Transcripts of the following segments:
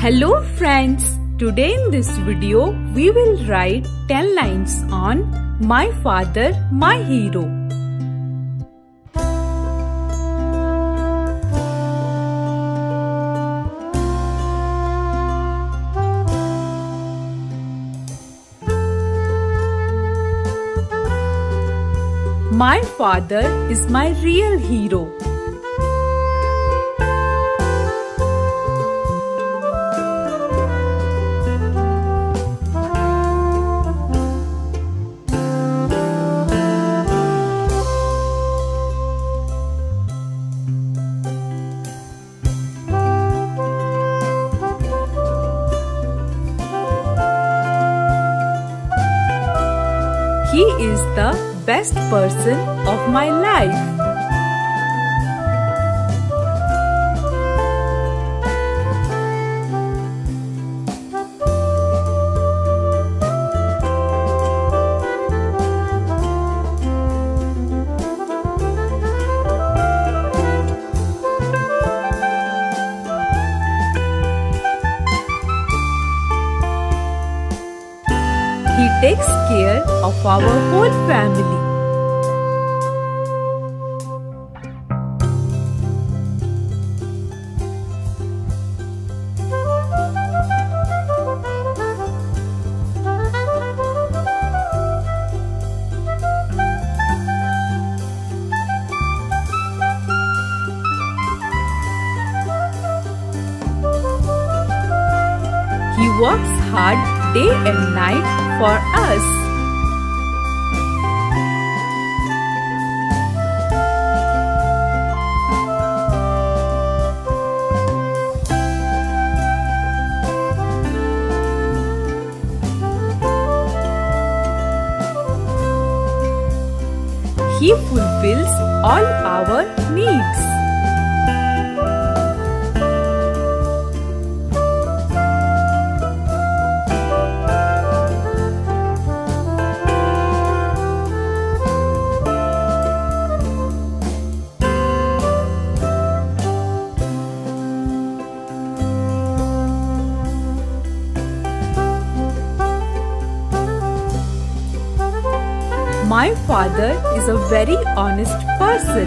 Hello friends, today in this video we will write 10 lines on My Father, My Hero. My father is my real hero. He is the best person of my life. Takes care of our whole family. He works hard day and night for us. He fulfills all our needs. My father is a very honest person.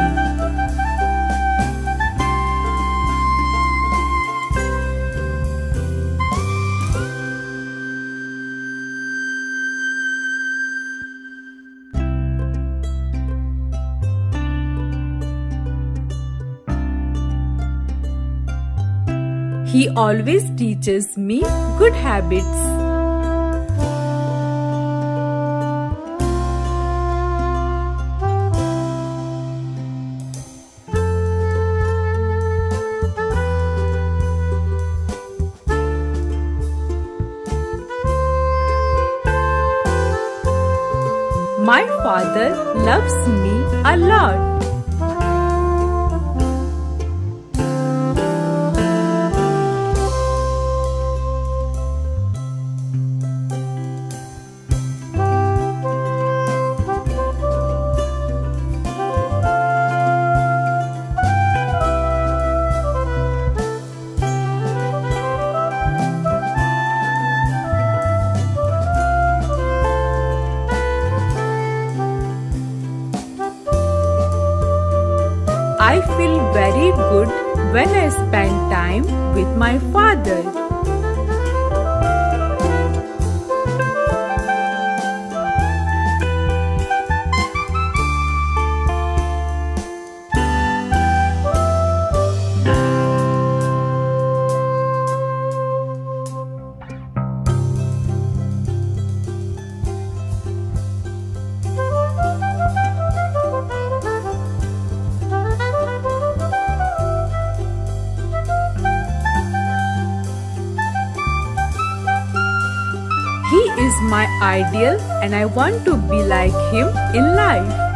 He always teaches me good habits. My father loves me a lot. I feel very good when I spend time with my father. Is my ideal and I want to be like him in life.